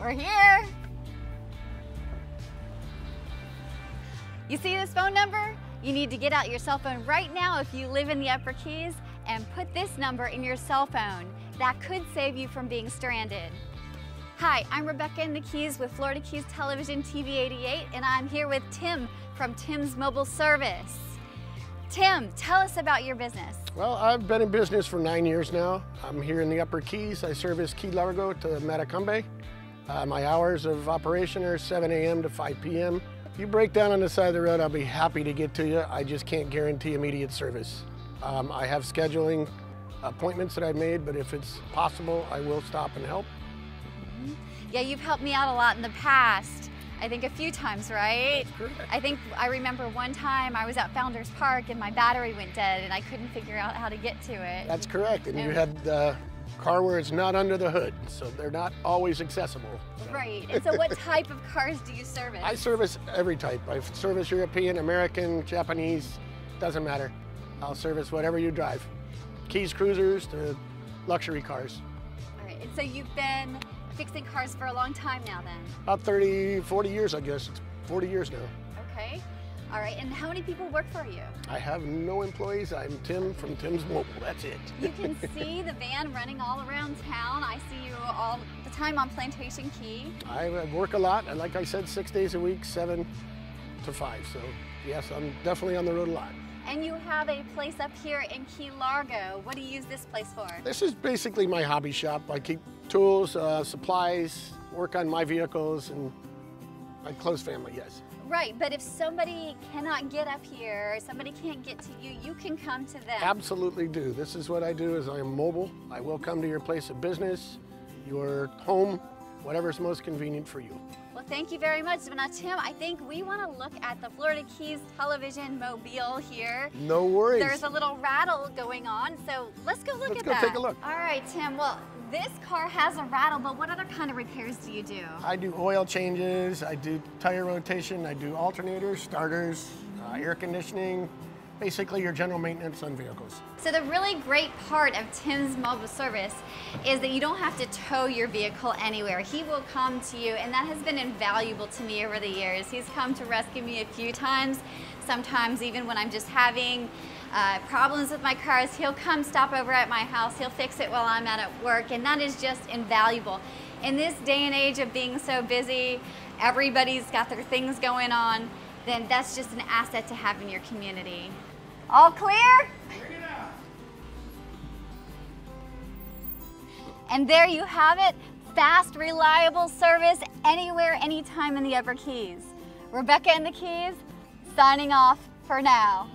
We're here. You see this phone number? You need to get out your cell phone right now if you live in the Upper Keys and put this number in your cell phone. That could save you from being stranded. Hi, I'm Rebekah in the Keys with Florida Keys Television TV 88 and I'm here with Tim from Tim's Mobile Service. Tim, tell us about your business. Well, I've been in business for nine years now. I'm here in the Upper Keys. I service Key Largo to Matecumbe. Uh, my hours of operation are 7 a.m. to 5 p.m. If you break down on the side of the road, I'll be happy to get to you. I just can't guarantee immediate service. Um, I have scheduling appointments that I've made, but if it's possible, I will stop and help. Yeah, you've helped me out a lot in the past. I think a few times, right? I think I remember one time I was at Founders Park and my battery went dead and I couldn't figure out how to get to it. That's correct. And you had the car where it's not under the hood, so they're not always accessible. Right. And so what type of cars do you service? I service every type. I service European, American, Japanese, doesn't matter. I'll service whatever you drive. Keys cruisers to luxury cars. All right. And so you've been fixing cars for a long time now then? About 30, 40 years, I guess. It's 40 years now. Okay. All right, and how many people work for you? I have no employees. I'm Tim from Tim's Mobile. That's it. You can see the van running all around town. I see you all the time on Plantation Key. I work a lot. And like I said, six days a week, seven to five. So, yes, I'm definitely on the road a lot. And you have a place up here in Key Largo. What do you use this place for? This is basically my hobby shop. I keep tools, uh, supplies, work on my vehicles, and my close family, yes. Right, but if somebody cannot get up here, or somebody can't get to you, you can come to them. Absolutely do. This is what I do is I am mobile. I will come to your place of business, your home, whatever's most convenient for you. Well, thank you very much. Now, Tim, I think we want to look at the Florida Keys television mobile here. No worries. There's a little rattle going on, so let's go look let's at go that. take a look. All right, Tim. Well, this car has a rattle, but what other kind of repairs do you do? I do oil changes, I do tire rotation, I do alternators, starters, uh, air conditioning, basically your general maintenance on vehicles. So the really great part of Tim's mobile service is that you don't have to tow your vehicle anywhere. He will come to you and that has been invaluable to me over the years. He's come to rescue me a few times, sometimes even when I'm just having uh, problems with my cars, he'll come stop over at my house, he'll fix it while I'm out at work and that is just invaluable. In this day and age of being so busy, everybody's got their things going on, then that's just an asset to have in your community. All clear? And there you have it, fast, reliable service anywhere, anytime in the Upper Keys. Rebekah in the Keys, signing off for now.